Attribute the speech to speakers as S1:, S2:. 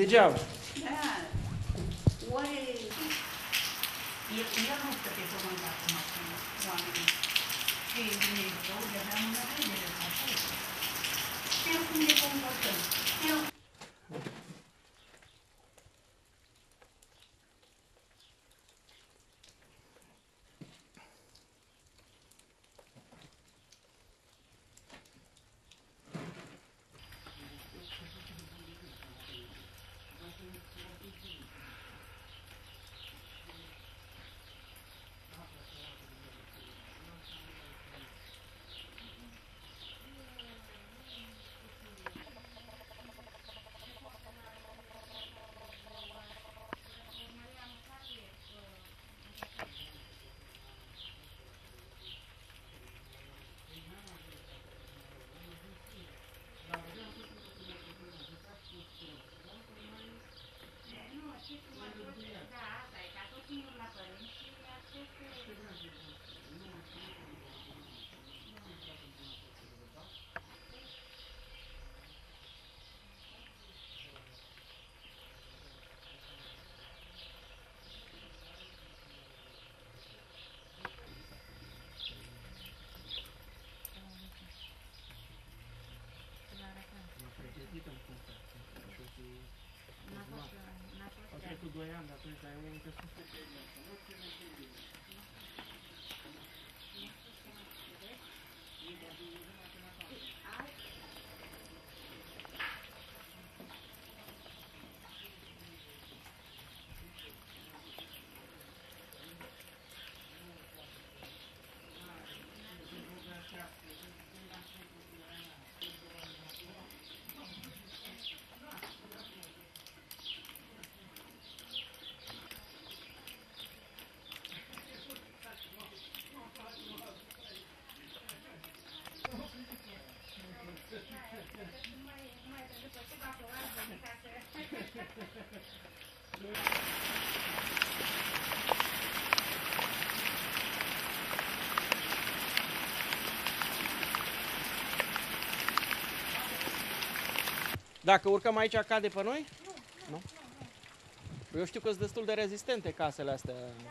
S1: Degeaba.
S2: Da. Oare el, el nu stă pe pământ acum cu oamenii. Și Dumnezeu dă mână vedere ca așa. Știu cum ne
S1: Au trecut 2 ani de atunci, dar eu am încă Dacă urcăm aici, cade pe noi? Nu. Nu? Eu știu că sunt destul de rezistente casele astea.
S3: Da,